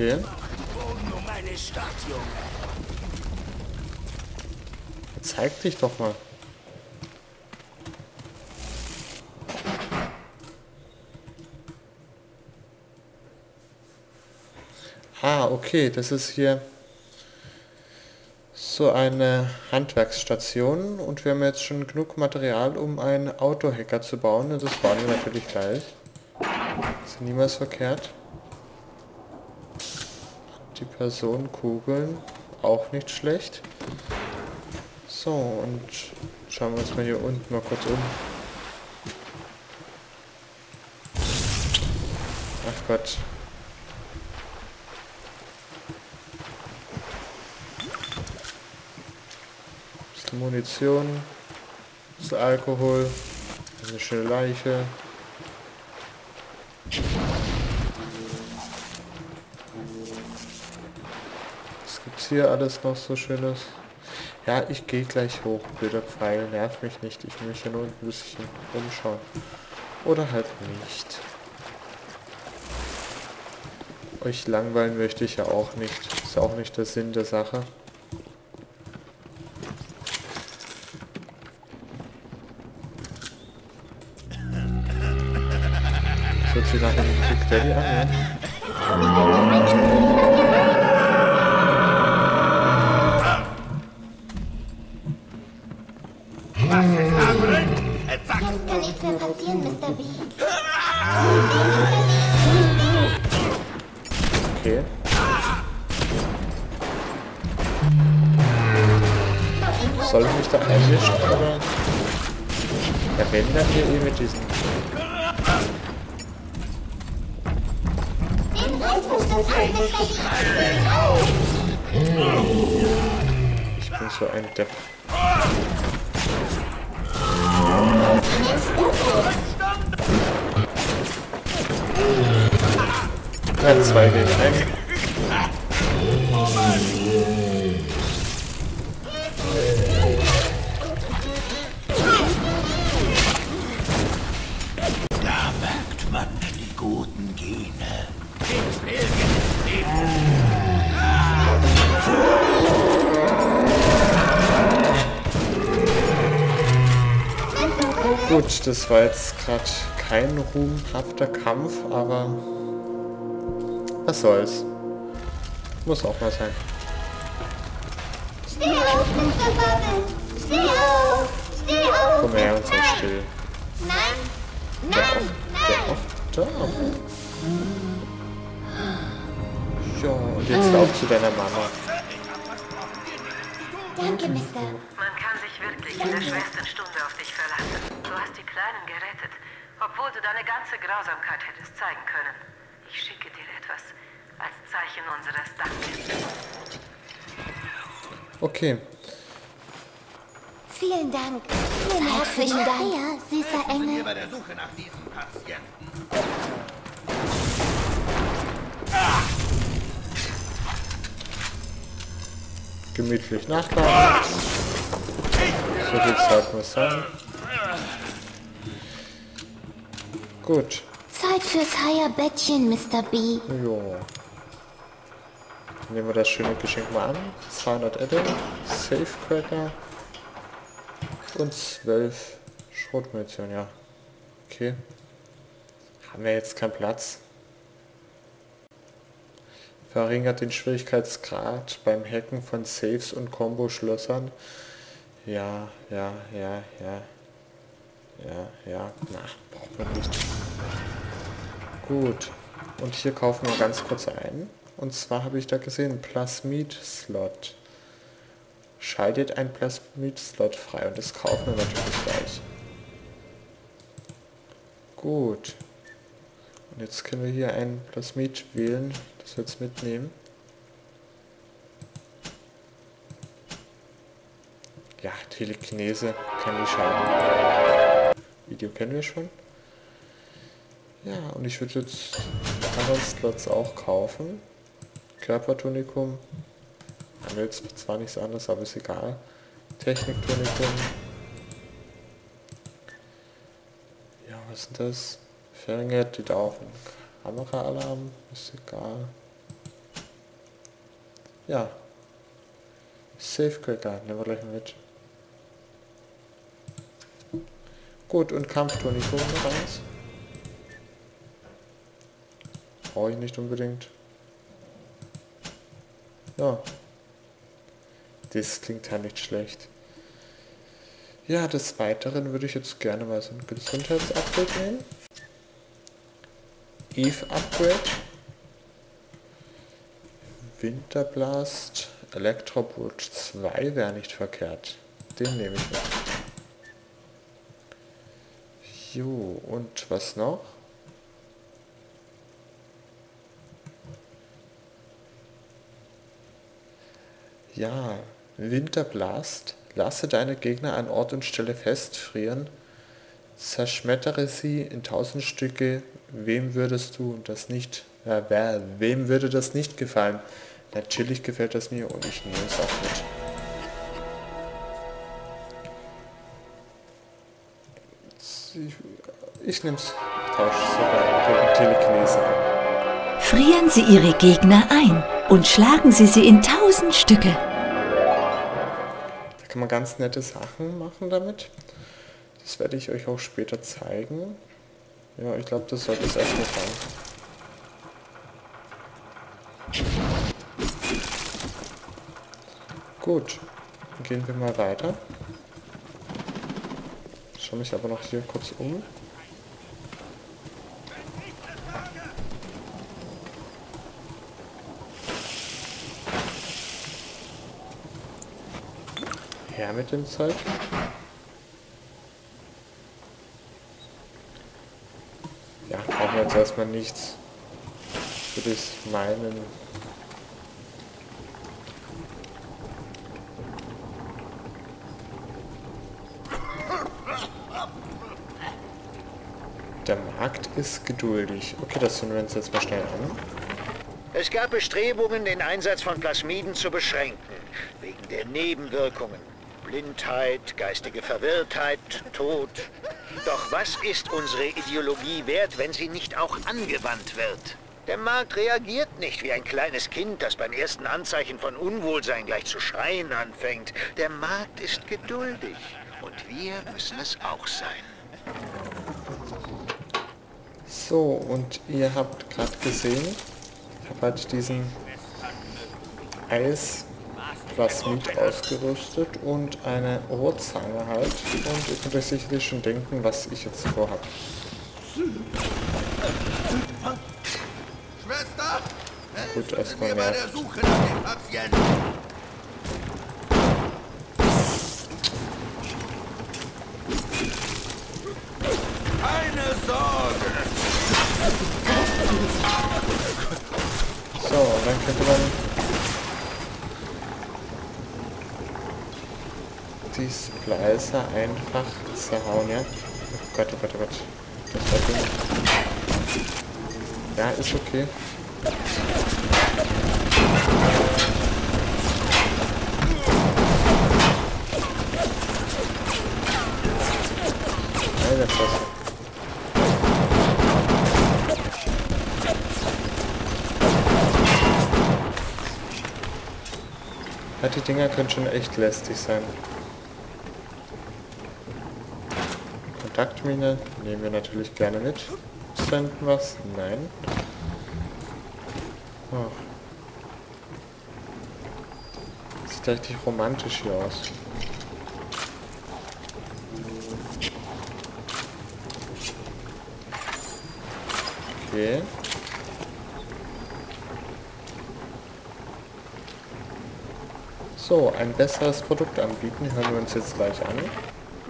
Okay. Zeig dich doch mal. Ah, okay, das ist hier so eine Handwerksstation und wir haben jetzt schon genug Material, um einen Autohacker zu bauen und das bauen wir natürlich gleich. Ist niemals verkehrt. Die Personenkugeln, auch nicht schlecht. So, und schauen wir uns mal hier unten mal kurz um. Ach Gott. Bisschen Munition. Bisschen Alkohol. Eine schöne Leiche. Hier alles noch so schönes? Ja, ich gehe gleich hoch. Blöder Pfeil, nervt mich nicht. Ich möchte nur ein bisschen umschauen. Oder halt nicht. Euch langweilen möchte ich ja auch nicht. Ist auch nicht der Sinn der Sache. Das hört sich nach einem Big Daddy an, ja? Soll ich mich da einmischen, oder? Wenn dann hier eh mit diesen... Ich bin so ein Depp. Ja, zwei gegen ein. Gut, das war jetzt gerade kein ruhmhafter Kampf, aber was soll's. Muss auch mal sein. Steh auf, Mr. Bubble. Steh auf. Steh auf. Komm her und sei still. Nein. Nein. Nein. Doch, doch. Ja, und jetzt lauf zu deiner Mama. Danke, Mr. Man kann wirklich in der schwersten Stunde auf dich verlassen. Du hast die Kleinen gerettet, obwohl du deine ganze Grausamkeit hättest zeigen können. Ich schicke dir etwas als Zeichen unseres Dankes. Okay, Vielen Dank. Vielen herzlichen Dank. Ja, süßer Engel. Bei der Suche nach diesem Patienten. gemütlich nachladen. So viel Zeit muss sein. Gut. Zeit fürs Higher-Bettchen, Mr. B. Jo. Nehmen wir das schöne Geschenk mal an. 200 Edel, Safecracker und 12 Schrotmunition, ja. Okay. Haben wir jetzt keinen Platz. Verringert den Schwierigkeitsgrad beim Hacken von Safes und Combo-Schlössern. Ja, ja, ja, ja. Ja, ja, na, braucht man nicht. Gut. Und hier kaufen wir ganz kurz ein. Und zwar habe ich da gesehen, Plasmid-Slot. Schaltet ein Plasmid-Slot frei und das kaufen wir natürlich gleich. Gut. Und jetzt können wir hier ein Plasmid wählen, das wir jetzt mitnehmen. Ja, Telekinese kann die schaden. Video kennen wir schon. Ja, und ich würde jetzt anderen Slots auch kaufen. Körpertonikum. Haben wir jetzt zwar nichts anderes, aber ist egal. Techniktonikum. Ja, was ist das? Verringert die vom Kameraalarm. Ist egal. Ja. Safecracker, nehmen wir gleich mal mit. Gut, und Kampfturnikum noch eins. Brauche ich nicht unbedingt. Ja. Das klingt ja nicht schlecht. Ja, des Weiteren würde ich jetzt gerne mal so ein Gesundheitsupdate nehmen. Eve Upgrade. Winterblast. Elektroboot 2 wäre nicht verkehrt. Den nehme ich mit. Jo, und was noch? Ja, Winterblast. Lasse deine Gegner an Ort und Stelle festfrieren. Zerschmettere sie in tausend Stücke. Wem würdest du das nicht, äh, wer, wem würde das nicht gefallen? Natürlich gefällt das mir und ich nehme es auch mit. Ich, ich nehme es. Tausche sogar Telekinese an. Frieren Sie Ihre Gegner ein und schlagen Sie sie in tausend Stücke. Da kann man ganz nette Sachen machen damit. Das werde ich euch auch später zeigen. Ja, ich glaube, das sollte es erstmal sein. Gut, dann gehen wir mal weiter. Schaue mich aber noch hier kurz um. Her mit dem Zeug. Ja, brauchen wir jetzt erstmal nichts. Würde ich meinen. Der Markt ist geduldig. Okay, das hören wir uns jetzt mal schnell an. Es gab Bestrebungen, den Einsatz von Plasmiden zu beschränken, wegen der Nebenwirkungen. Blindheit, geistige Verwirrtheit, Tod. Doch was ist unsere Ideologie wert, wenn sie nicht auch angewandt wird? Der Markt reagiert nicht wie ein kleines Kind, das beim ersten Anzeichen von Unwohlsein gleich zu schreien anfängt. Der Markt ist geduldig und wir müssen es auch sein. So, und ihr habt gerade gesehen, ich habe halt diesen Eisplasmid ausgerüstet und eine Rohrzange halt. Und ihr könnt euch sicherlich schon denken, was ich jetzt vorhabe. Schwester! Gut, erstmal mehr. Keine Sorge! So, dann könnte man die Splicer einfach zerhauen, ja? Oh Gott, oh Gott, oh Gott. Das war dumm. Ja, ist okay. Die Dinger können schon echt lästig sein. Kontaktmine nehmen wir natürlich gerne mit. Senden was? Nein. Oh. Sieht richtig romantisch hier aus. Okay. So, ein besseres Produkt anbieten, hören wir uns jetzt gleich an.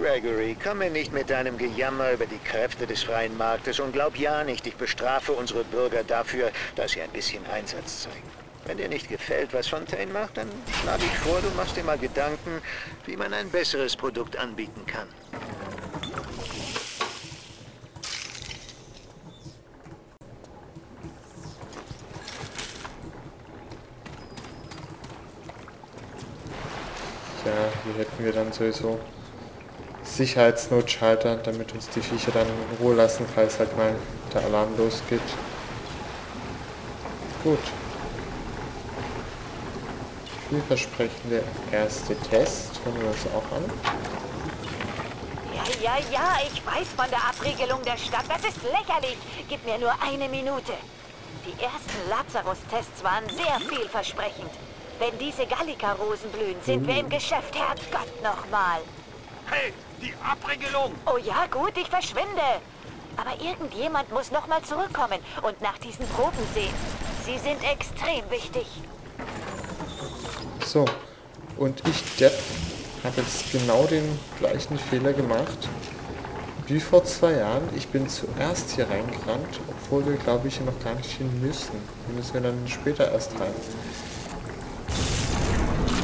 Gregory, komm mir nicht mit deinem Gejammer über die Kräfte des freien Marktes und glaub ja nicht, ich bestrafe unsere Bürger dafür, dass sie ein bisschen Einsatz zeigen. Wenn dir nicht gefällt, was Fontaine macht, dann schlage ich vor, du machst dir mal Gedanken, wie man ein besseres Produkt anbieten kann. Hier hätten wir dann sowieso Sicherheitsnotschalter, damit uns die Viecher dann in Ruhe lassen, falls halt mal der Alarm losgeht. Gut. vielversprechende erste Test. Hören wir uns auch an. Ja, ja, ja, ich weiß von der Abriegelung der Stadt. Das ist lächerlich. Gib mir nur eine Minute. Die ersten Lazarus-Tests waren sehr vielversprechend. Wenn diese Gallica-Rosen blühen, sind wir im Geschäft. Herrgott nochmal. Hey, die Abriegelung! Oh ja, gut, ich verschwinde. Aber irgendjemand muss nochmal zurückkommen und nach diesen Proben sehen. Sie sind extrem wichtig. So, und ich, Depp, habe jetzt genau den gleichen Fehler gemacht wie vor zwei Jahren. Ich bin zuerst hier reingerannt, obwohl wir, glaube ich, hier noch gar nicht hin müssen. Wir müssen dann später erst rein.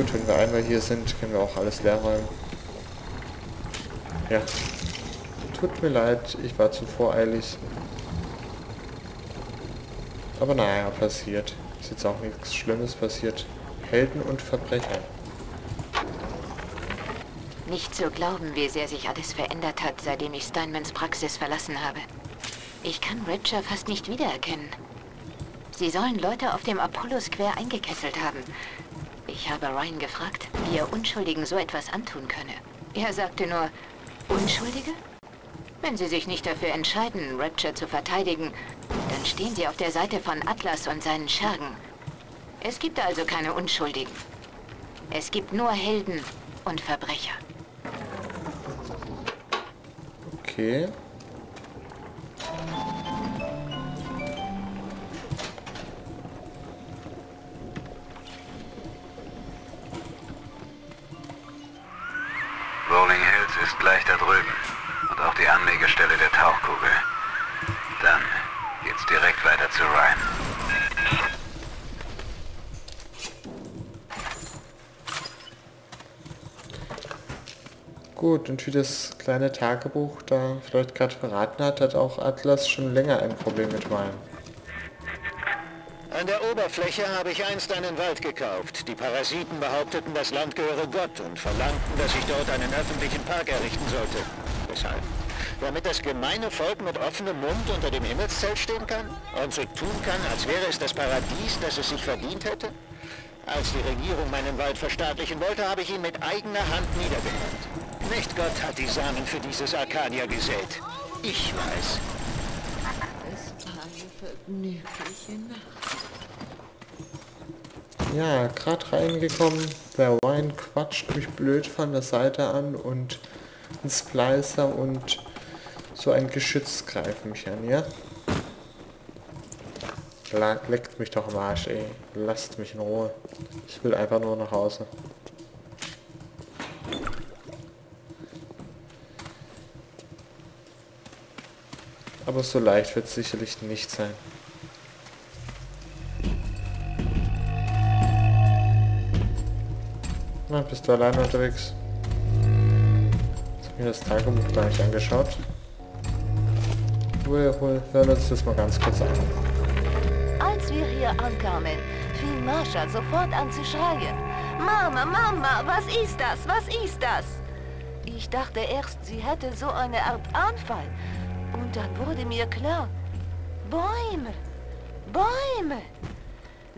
Gut, wenn wir einmal hier sind, können wir auch alles leer räumen. Ja. Tut mir leid, ich war zu voreilig. Aber naja, passiert. Ist jetzt auch nichts Schlimmes passiert. Helden und Verbrecher. Nicht zu glauben, wie sehr sich alles verändert hat, seitdem ich Steinmans Praxis verlassen habe. Ich kann Richer fast nicht wiedererkennen. Sie sollen Leute auf dem Apollo Square eingekesselt haben. Ich habe Ryan gefragt, wie er Unschuldigen so etwas antun könne. Er sagte nur, Unschuldige? Wenn sie sich nicht dafür entscheiden, Rapture zu verteidigen, dann stehen sie auf der Seite von Atlas und seinen Schergen. Es gibt also keine Unschuldigen. Es gibt nur Helden und Verbrecher. Okay. Rolling Hills ist gleich da drüben. Und auch die Anlegestelle der Tauchkugel. Dann geht's direkt weiter zu Ryan. Gut, und wie das kleine Tagebuch da vielleicht gerade verraten hat, hat auch Atlas schon länger ein Problem mit Ryan. An der Oberfläche habe ich einst einen Wald gekauft. Die Parasiten behaupteten, das Land gehöre Gott und verlangten, dass ich dort einen öffentlichen Park errichten sollte. Weshalb? Damit das gemeine Volk mit offenem Mund unter dem Himmelszelt stehen kann und so tun kann, als wäre es das Paradies, das es sich verdient hätte? Als die Regierung meinen Wald verstaatlichen wollte, habe ich ihn mit eigener Hand niedergebrannt. Nicht Gott hat die Samen für dieses Arcadia gesät. Ich weiß. Ja, gerade reingekommen. Der Ryan quatscht mich blöd von der Seite an und ein Splicer und so ein Geschütz greifen mich an, ja? Leckt mich doch am Arsch, ey. Lasst mich in Ruhe. Ich will einfach nur nach Hause. Aber so leicht wird es sicherlich nicht sein. Na, bist du alleine unterwegs? Ich hab mir das Tagebuch gar nicht angeschaut. Wir hören uns das mal ganz kurz an. Als wir hier ankamen, fing Marsha sofort an zu schreien. Mama, Mama, was ist das? Was ist das? Ich dachte erst, sie hätte so eine Art Anfall. Und dann wurde mir klar, Bäume, Bäume.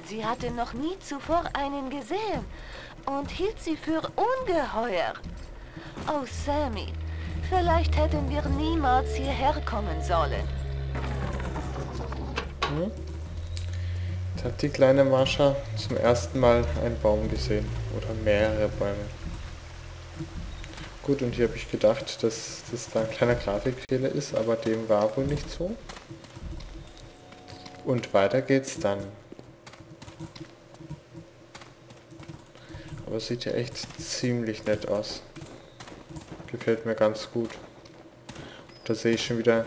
Sie hatte noch nie zuvor einen gesehen und hielt sie für ungeheuer. Oh, Sammy, vielleicht hätten wir niemals hierher kommen sollen. Jetzt hat die kleine Marsha zum ersten Mal einen Baum gesehen. Oder mehrere Bäume. Gut, und hier habe ich gedacht, dass das da ein kleiner Grafikfehler ist, aber dem war wohl nicht so. Und weiter geht's dann. Aber sieht ja echt ziemlich nett aus. Gefällt mir ganz gut. Da sehe ich schon wieder